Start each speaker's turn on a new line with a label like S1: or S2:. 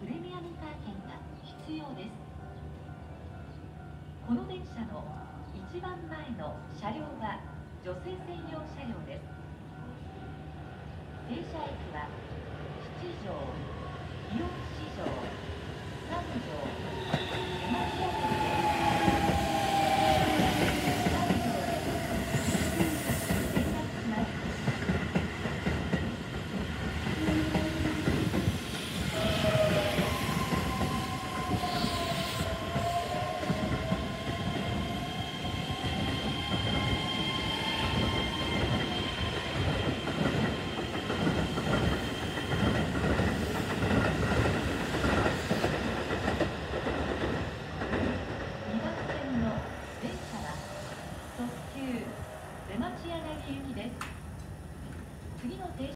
S1: プレミアムカー券が必要です。この電車の一番前の車両は女性専用車両です。停車駅は7条急出町行きです。次の停車